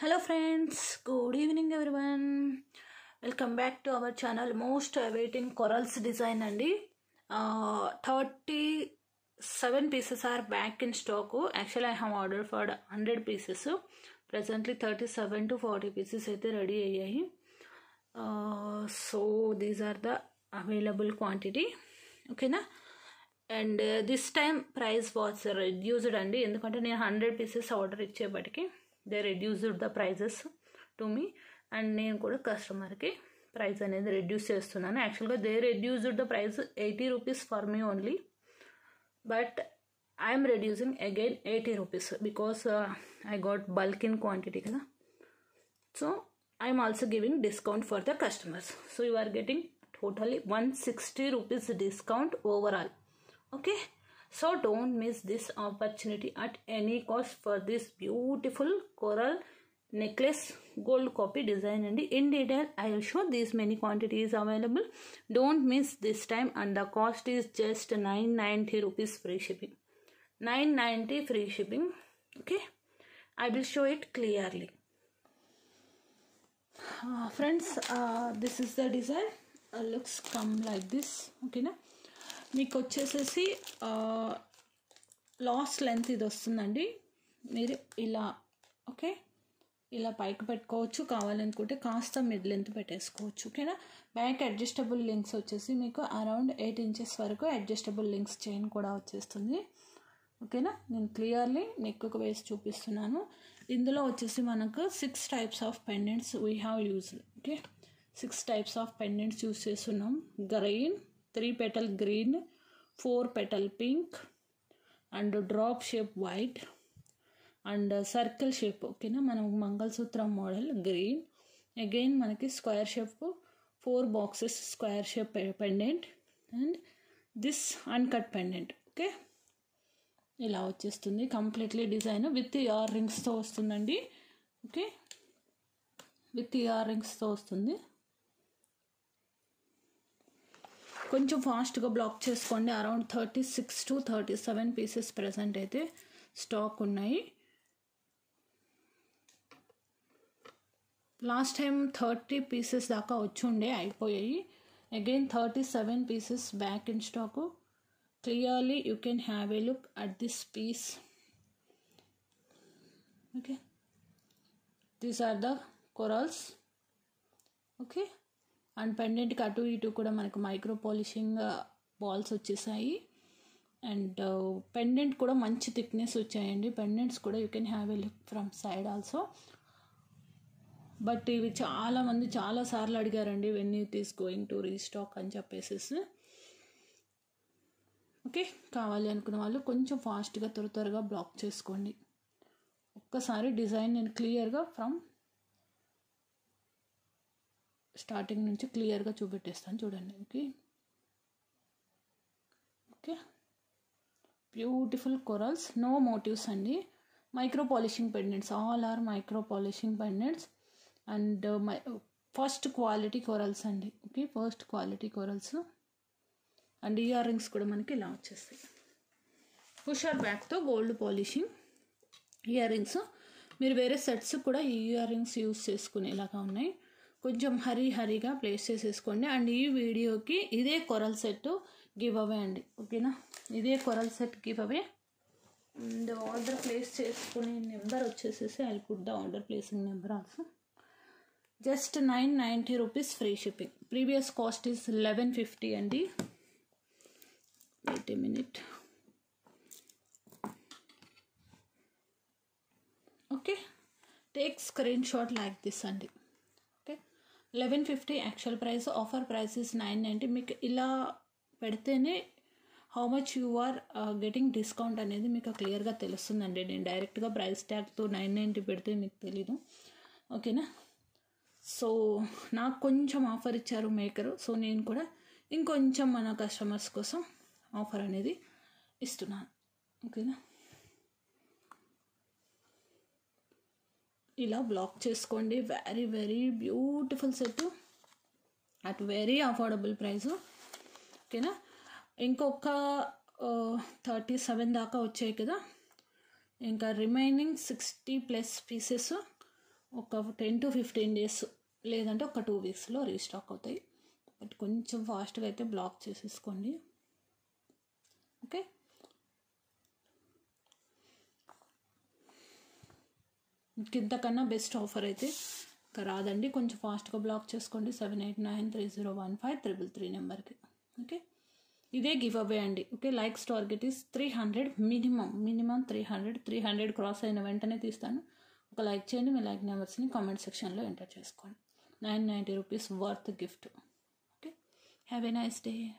Hello friends, good evening everyone. Welcome back to our channel most awaiting corals design అండి. Thirty seven pieces are back in stock actual I have order for hundred pieces presently thirty seven to forty pieces అయితే ready అయ్యాయి. So these are the available quantity ఓకేనా and this time price watch reduced అండి. ఎందుకంటే నేను hundred pieces order ఇచ్చేపటికి they reduced the prices to me and నేను కూడా కస్టమర్కి ప్రైస్ అనేది రెడ్యూస్ చేస్తున్నాను. యాక్చువల్గా they reduced the price eighty rupees for me only but I'm reducing again eighty rupees because I got bulk in quantity కదా. So I'm also giving discount for the customers so you are getting totally one sixty rupees discount overall okay? So don't miss this opportunity at any cost for this beautiful coral necklace gold copy design and in detail. I will show these many quantities available. Don't miss this time and the cost is just 990 rupees free shipping. 990 free shipping. Okay. I will show it clearly. Uh, friends uh, this is the design. Uh, looks come like this. Okay na మీకు వచ్చేసేసి last length ఇది వస్తుందండి. మీరు ఇలా okay ఇలా పైకి పెట్టుకోవచ్చు కావాలనుకుంటే కాస్త మిడ్ లెంత్ పెట్టేసుకోవచ్చు ఓకేనా బ్యాక్ అడ్జస్టబుల్ లింక్స్ వచ్చేసి మీకు అరౌండ్ ఎయిట్ ఇంచెస్ వరకు అడ్జస్టబుల్ లింక్స్ చైన్ కూడా వచ్చేస్తుంది ఓకేనా నేను క్లియర్లీ నెక్కు వేసి చూపిస్తున్నాను. ఇందులో వచ్చేసి మనకు six types of pendants we have use okay six types of pendants use చేస్తున్నాం. Green three petal green four petal pink and drop shape white and circle shape ఓకేనా? మనం మంగళసూత్రం మోడల్ గ్రీన్. అగైన్ మనకి square shape four boxes square shape pendant and this uncut pendant okay? ఇలా వచ్చేస్తుంది. Completely design with year రింగ్స్తో వస్తుందండి okay? With year రింగ్స్తో వస్తుంది. కొంచెం ఫాస్ట్గా బ్లాక్ చేసుకోండి. Around thirty six to thirty seven pieces present అయితే స్టాక్ ఉన్నాయి. లాస్ట్ టైం థర్టీ పీసెస్ దాకా వచ్చి ఉండే అయిపోయాయి. Again thirty seven pieces back in stock clearly you can have a look at this piece okay these are the corals okay and పెండెంట్కి అటు ఇటు కూడా మనకు మైక్రో పాలిషింగ్ బాల్స్ వచ్చేసాయి. అండ్ uh, పెండెంట్ కూడా మంచి థిక్నెస్ వచ్చాయండి. పెండెంట్స్ కూడా you can have a look from side also. But ఇవి చాలామంది చాలాసార్లు అడిగారండి when it is going to restock అని చెప్పేసి ఓకే కావాలి అనుకున్న వాళ్ళు కొంచెం ఫాస్ట్గా త్వర త్వరగా బ్లాక్ చేసుకోండి. ఒక్కసారి డిజైన్ నేను క్లియర్గా ఫ్రమ్ స్టార్టింగ్ నుంచి క్లియర్గా చూపెట్టేస్తాను చూడండి okay okay. Beautiful corals no motives అండి. Micro polishing pendants all are micro polishing pendants. And my first quality corals అండి. Okay first quality corals and ear rings కూడా మనకి ఇలా వచ్చేస్తాయి. పుషర్ బ్యాక్తో గోల్డ్ పాలిషింగ్ ఇయర్ రింగ్స్ మీరు వేరే sets కూడా ఈ ఇయర్ రింగ్స్ యూస్ చేసుకునేలాగా ఉన్నాయి. కొంచెం హరీ హరీగా ప్లేస్ చేసేసుకోండి. అండ్ ఈ వీడియోకి ఇదే కొరల్ సెట్ గివ్ అవే అండి. ఓకేనా? ఇదే coral set give away and order place చేసుకునే నెంబర్ వచ్చేసేసి I put the order placing number also just nine ninety rupees free shipping previous cost is eleven fifty అండి. Wait a minute okay take screen shot like this అండి. Eleven fifty actual price offer price is nine ninety మీకు ఇలా పెడితేనే how much you are getting discount అనేది మీకు క్లియర్గా తెలుస్తుందండి. నేను డైరెక్ట్గా ప్రైస్ ట్యాగ్తో నైన్ నైంటీ పెడితే మీకు తెలీదు. ఓకేనా సో నాకు కొంచెం ఆఫర్ ఇచ్చారు మేకరు సో నేను కూడా ఇంకొంచెం మన కస్టమర్స్ కోసం ఆఫర్ అనేది ఇస్తున్నాను. ఓకేనా ఇలా బ్లాక్ చేసుకోండి. Very very beautiful set at very affordable price ఓకేనా ఇంకొక థర్టీ సెవెన్ దాకా వచ్చాయి కదా? ఇంకా రిమైనింగ్ సిక్స్టీ ప్లస్ పీసెస్ ఒక టెన్ టు ఫిఫ్టీన్ డేస్ లేదంటే ఒక టూ వీక్స్లో రీస్టాక్ అవుతాయి. బట్ కొంచెం ఫాస్ట్గా అయితే బ్లాక్ చేసేసుకోండి. ఓకే ఇంతకన్నా బెస్ట్ ఆఫర్ అయితే ఇంకా రాదండి. కొంచెం ఫాస్ట్గా బ్లాక్ చేసుకోండి. Seven eight nine three zero one five triple three నెంబర్కి. ఓకే? ఇదే గివ్ అవే అండి. Okay? Likes target is three hundred minimum. Minimum three hundred. Three hundred cross అయిన వెంటనే తీస్తాను. ఒక లైక్ చేయండి. మీ లైక్ నెంబర్స్ని కామెంట్ సెక్షన్లో ఎంటర్ చేసుకోండి. Nine ninety rupees worth gift. Okay? Have a nice day.